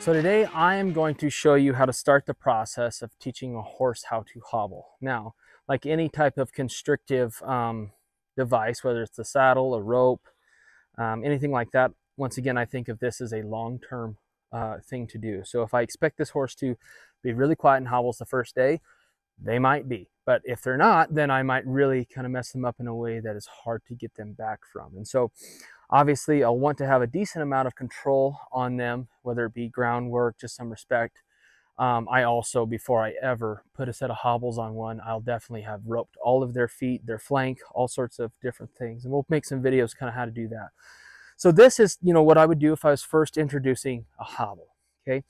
So today I am going to show you how to start the process of teaching a horse how to hobble. Now, like any type of constrictive um, device, whether it's a saddle, a rope, um, anything like that, once again, I think of this as a long-term uh, thing to do. So if I expect this horse to be really quiet and hobbles the first day, they might be. But if they're not, then I might really kind of mess them up in a way that is hard to get them back from. And so obviously I'll want to have a decent amount of control on them, whether it be groundwork, just some respect. Um, I also, before I ever put a set of hobbles on one, I'll definitely have roped all of their feet, their flank, all sorts of different things. And we'll make some videos kind of how to do that. So this is, you know, what I would do if I was first introducing a hobble, okay?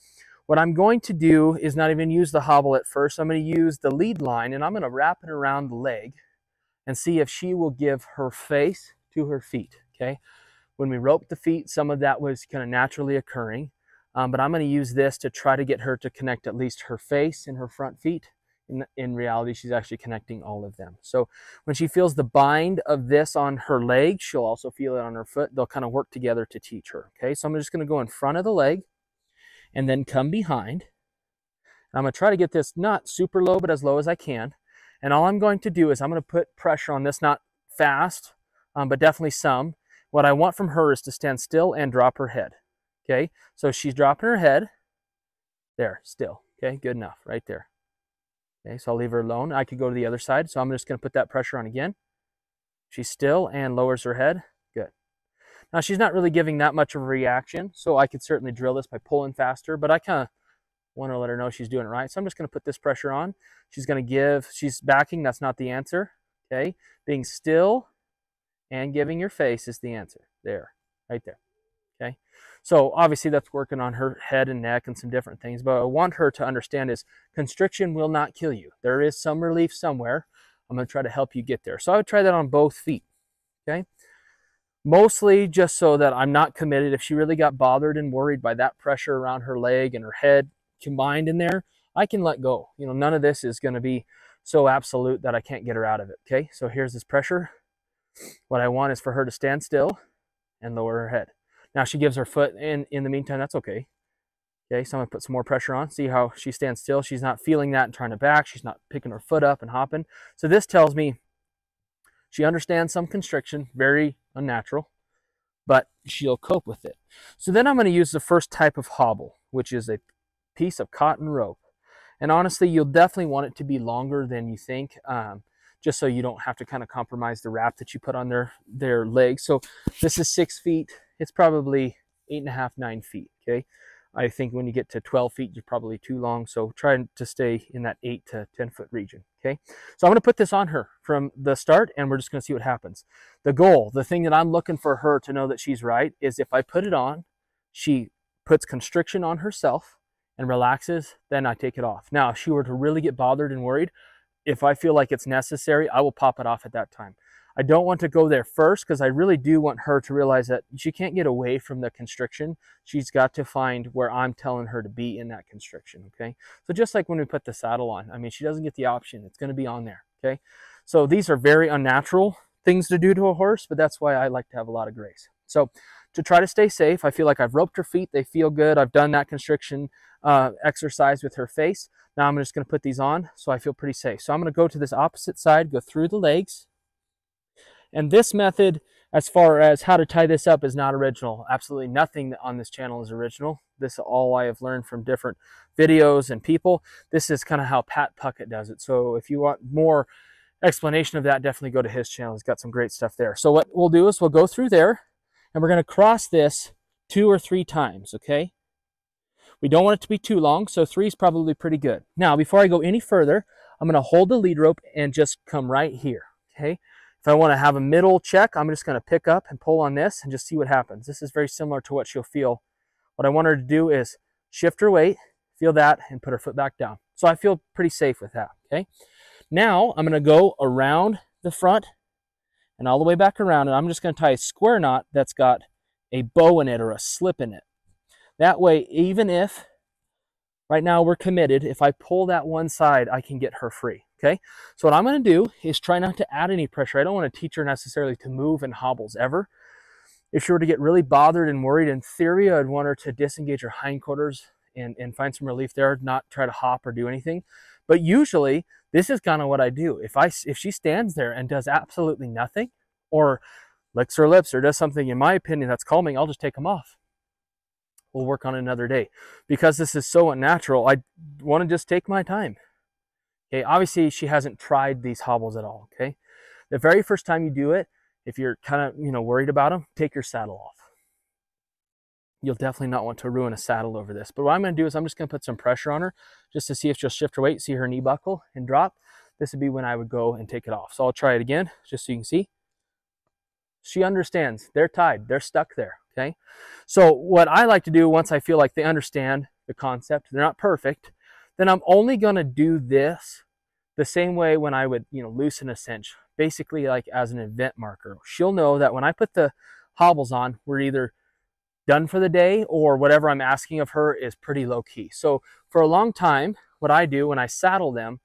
What I'm going to do is not even use the hobble at first. I'm going to use the lead line and I'm going to wrap it around the leg and see if she will give her face to her feet, okay? When we roped the feet, some of that was kind of naturally occurring, um, but I'm going to use this to try to get her to connect at least her face and her front feet. In, in reality, she's actually connecting all of them. So when she feels the bind of this on her leg, she'll also feel it on her foot. They'll kind of work together to teach her. Okay, so I'm just going to go in front of the leg and then come behind. I'm to try to get this not super low, but as low as I can. And all I'm going to do is I'm to put pressure on this, not fast, um, but definitely some. What I want from her is to stand still and drop her head. Okay, so she's dropping her head. There, still. Okay, good enough, right there. Okay, so I'll leave her alone. I could go to the other side, so I'm just to put that pressure on again. She's still and lowers her head. Now, she's not really giving that much of a reaction, so I could certainly drill this by pulling faster, but I kind of want to let her know she's doing it right. So I'm just going to put this pressure on. She's going to give, she's backing. That's not the answer. Okay, being still and giving your face is the answer. There, right there. Okay. So obviously that's working on her head and neck and some different things. But I want her to understand is constriction will not kill you. There is some relief somewhere. I'm going to try to help you get there. So I would try that on both feet. Okay. Mostly just so that I'm not committed. If she really got bothered and worried by that pressure around her leg and her head combined in there, I can let go. You know, none of this is going to be so absolute that I can't get her out of it. Okay. So here's this pressure. What I want is for her to stand still and lower her head. Now she gives her foot in, in the meantime, that's okay. Okay, so I'm gonna put some more pressure on. See how she stands still. She's not feeling that and trying to back. She's not picking her foot up and hopping. So this tells me she understands some constriction, very unnatural, but she'll cope with it. So then I'm gonna use the first type of hobble, which is a piece of cotton rope. And honestly, you'll definitely want it to be longer than you think. Um, just so you don't have to kind of compromise the wrap that you put on their, their legs. So this is six feet. It's probably eight and a half, nine feet, okay? I think when you get to 12 feet, you're probably too long. So try to stay in that eight to 10 foot region. Okay. So I'm going to put this on her from the start and we're just going to see what happens. The goal, the thing that I'm looking for her to know that she's right is if I put it on, she puts constriction on herself and relaxes, then I take it off. Now, if she were to really get bothered and worried, if I feel like it's necessary, I will pop it off at that time. I don't want to go there first because I really do want her to realize that she can't get away from the constriction. She's got to find where I'm telling her to be in that constriction, okay? So just like when we put the saddle on, I mean, she doesn't get the option. It's going to be on there, okay? So these are very unnatural things to do to a horse, but that's why I like to have a lot of grace. So to try to stay safe, I feel like I've roped her feet. They feel good. I've done that constriction uh, exercise with her face. Now I'm just going to put these on so I feel pretty safe. So I'm going to go to this opposite side, go through the legs. And this method, as far as how to tie this up, is not original. Absolutely nothing on this channel is original. This is all I have learned from different videos and people. This is kind of how Pat Puckett does it. So if you want more explanation of that, definitely go to his channel. He's got some great stuff there. So what we'll do is we'll go through there and we're going to cross this two or three times, okay? We don't want it to be too long, so three is probably pretty good. Now, before I go any further, I'm going to hold the lead rope and just come right here, okay? If I want to have a middle check, I'm just going to pick up and pull on this and just see what happens. This is very similar to what she'll feel. What I want her to do is shift her weight, feel that, and put her foot back down. So I feel pretty safe with that, okay? Now, I'm going to go around the front and all the way back around, and I'm just going to tie a square knot that's got a bow in it or a slip in it. That way, even if right now we're committed, if I pull that one side, I can get her free. Okay, so what I'm going to do is try not to add any pressure. I don't want to teach her necessarily to move in hobbles ever. If she were to get really bothered and worried, in theory, I'd want her to disengage her hindquarters and, and find some relief there, not try to hop or do anything. But usually this is kind of what I do. If I if she stands there and does absolutely nothing or licks her lips or does something in my opinion that's calming, I'll just take them off. We'll work on another day. Because this is so unnatural, I want to just take my time. Okay, obviously she hasn't tried these hobbles at all, okay? The very first time you do it, if you're kind of, you know, worried about them, take your saddle off. You'll definitely not want to ruin a saddle over this. But what I'm going to do is I'm just going to put some pressure on her just to see if she'll shift her weight, see her knee buckle and drop. This would be when I would go and take it off. So I'll try it again just so you can see. She understands. They're tied. They're stuck there. Okay. So what I like to do once I feel like they understand the concept, they're not perfect, then I'm only to do this the same way when I would, you know, loosen a cinch, basically like as an event marker. She'll know that when I put the hobbles on, we're either done for the day or whatever I'm asking of her is pretty low key. So for a long time, what I do when I saddle them,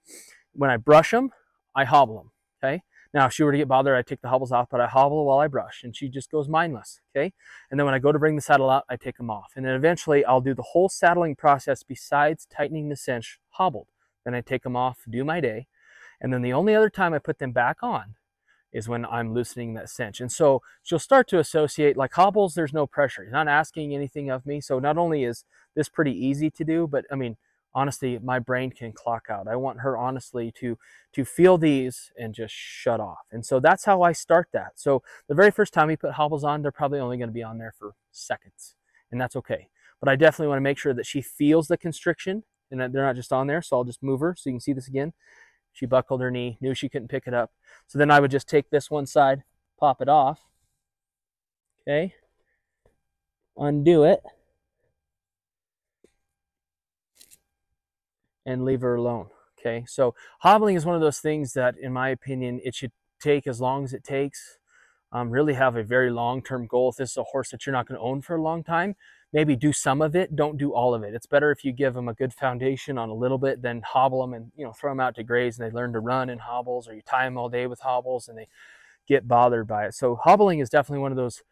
when I brush them, I hobble them, okay? Now, if she were to get bothered, I take the hobbles off, but I hobble while I brush, and she just goes mindless, okay? And then when I go to bring the saddle out, I take them off. And then eventually, I'll do the whole saddling process besides tightening the cinch hobbled. Then I take them off, do my day, and then the only other time I put them back on is when I'm loosening that cinch. And so she'll start to associate, like hobbles, there's no pressure. He's not asking anything of me. So not only is this pretty easy to do, but I mean, honestly my brain can clock out. I want her honestly to to feel these and just shut off. And so that's how i start that. So the very first time we put hobbles on they're probably only going to be on there for seconds and that's okay. But i definitely want to make sure that she feels the constriction and they're not just on there so i'll just move her so you can see this again. She buckled her knee knew she couldn't pick it up. So then i would just take this one side pop it off. Okay. Undo it and leave her alone. Okay, so hobbling is one of those things that, in my opinion, it should take as long as it takes. Um, really have a very long-term goal. If this is a horse that you're not going to own for a long time, maybe do some of it. Don't do all of it. It's better if you give them a good foundation on a little bit than hobble them and you know throw them out to graze and they learn to run in hobbles, or you tie them all day with hobbles and they get bothered by it. So hobbling is definitely one of those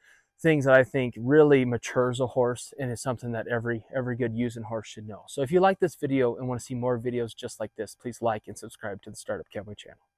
things that I think really matures a horse and is something that every every good using horse should know. So if you like this video and want to see more videos just like this, please like and subscribe to the Startup Cowboy channel.